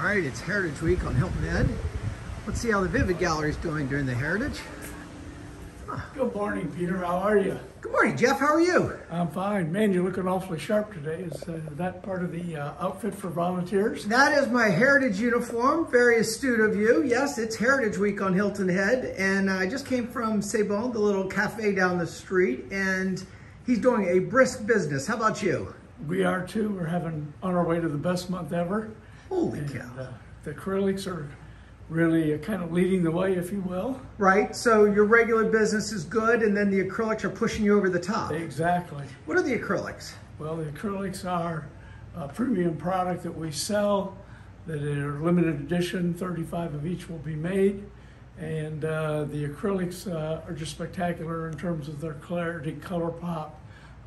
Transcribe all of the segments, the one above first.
All right, it's Heritage Week on Hilton Head. Let's see how the Vivid Gallery is doing during the Heritage. Good morning, Peter. How are you? Good morning, Jeff. How are you? I'm fine. Man, you're looking awfully sharp today. Is uh, that part of the uh, outfit for volunteers? That is my Heritage uniform. Very astute of you. Yes, it's Heritage Week on Hilton Head. And I just came from C'est Bon, the little cafe down the street, and he's doing a brisk business. How about you? We are too. We're having on our way to the best month ever. Holy And, cow. uh, the acrylics are really uh, kind of leading the way, if you will. Right, so your regular business is good, and then the acrylics are pushing you over the top. Exactly. What are the acrylics? Well, the acrylics are a premium product that we sell that are limited edition. 35 of each will be made. And uh, the acrylics uh, are just spectacular in terms of their clarity, color pop,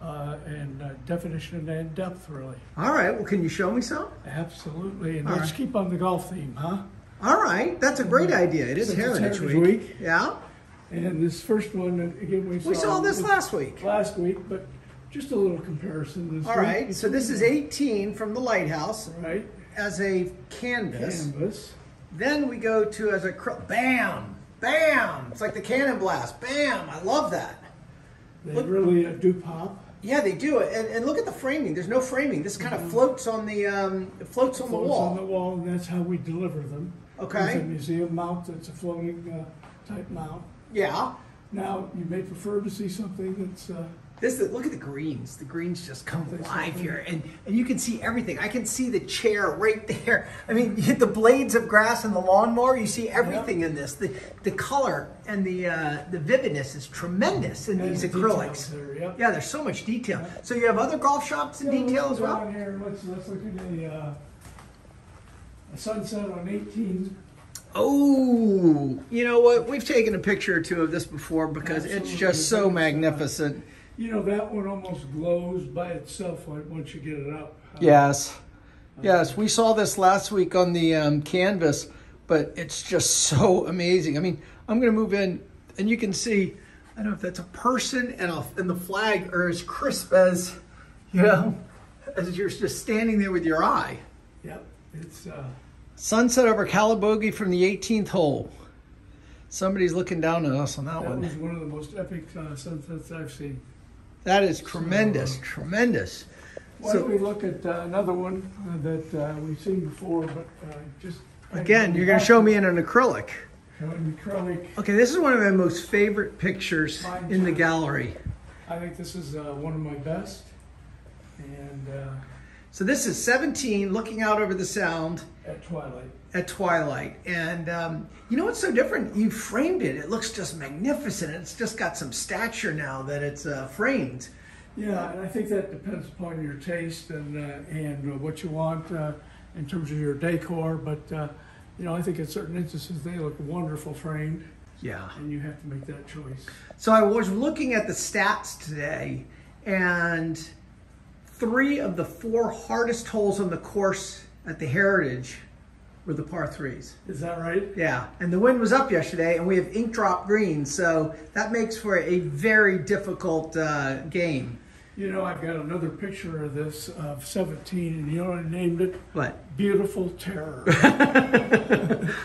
uh, and uh, definition and depth, really. All right, well, can you show me some? Absolutely. And All let's right. keep on the golf theme, huh? All right, that's a great idea. It is Heritage, Heritage Week. Week. Yeah, And this first one, again, we saw, we saw this last week. last week, but just a little comparison this All week. right, so this is 18 from the Lighthouse Right, as a canvas. canvas. Then we go to as a bam, bam. It's like the cannon blast. Bam, I love that. They Look- really uh, do pop. Yeah, they do. And, and look at the framing. There's no framing. This kind of floats on the um, it floats on the floats wall. on the wall, and that's how we deliver them. Okay. It's a museum mount. It's a floating uh, type mount. yeah. Now, you may prefer to see something that's uh, This look at the greens. The greens just come alive here, and and you can see everything. I can see the chair right there. I mean, you hit the blades of grass and the lawnmower. You see everything in this. The the color and the uh, the vividness is tremendous in And these the acrylics. there, yep. Yeah, there's so much detail. So you have other golf shops in Yeah, detail as well. Here, let's let's look at a, uh, sunset on 18. Oh, you know what? We've taken a picture or two of this before because it's just so magnificent. You know that one almost glows by itself once you get it up. Uh, Yes. Yes, we saw this last week on the um, canvas, but it's just so amazing. I mean, I'm going to move in, and you can see, I don't know if that's a person and, a, and the flag are as crisp as, you know, as you're just standing there with your eye. Yep. It's uh, Sunset over Calibogue from the 18th hole. Somebody's looking down at us on that that one. was one of the most epic uh, sunsets I've seen. That is tremendous, tremendous. Why So- don't we look at uh, another one uh, that uh, we've seen before, but uh, just Again, you're going to show me in an acrylic. An acrylic. Okay, this is one of my most favorite pictures Mine in the gallery. I think this is uh, one of my best, and uh, So this is 17 looking out over the sound at twilight. at twilight. And um, you know what's so different? You framed it. It looks just magnificent. It's just got some stature now that it's uh, framed. Yeah, and I think that depends upon your taste and uh, and uh, what you want uh, in terms of your decor. But uh, you know, I think in certain instances they look wonderful framed, Yeah. and you have to make that choice. So I was looking at the stats today, and three of the four hardest holes on the course at the Heritage were the par threes. Is that right? Yeah, and the wind was up yesterday, and we have ink drop greens, so that makes for a very difficult uh, game. You know, I've got another picture of this of 17, and you know what I named it? But Beautiful Terror.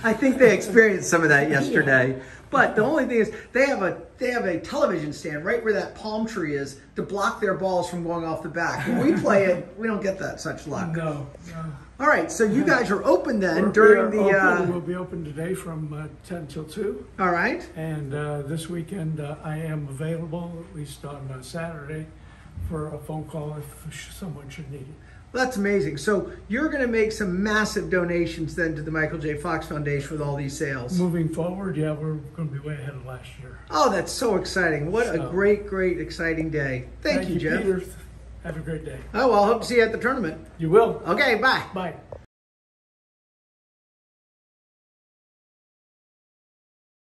I think they experienced some of that yesterday. But the only thing is, they have a they have a television stand right where that palm tree is to block their balls from going off the back. When we play it, we don't get that such luck. no. no. All right, so you guys are open then We're- during the. open. Uh, we'll be open today from uh, 10 till 2. all right. And uh, this weekend, uh, I am available, at least on uh, Saturday, for a phone call if someone should need it. That's amazing. So you're going to make some massive donations then to the Michael J. Fox Foundation with all these sales. Moving forward, yeah, we're going to be way ahead of last year. Oh, that's so exciting. What a great, great, exciting day. Thank, you, Jeff. Peter. Have a great day. Oh, well, I hope to see you at the tournament. You will. Okay, bye. Bye.